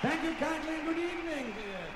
Thank you kindly and good evening.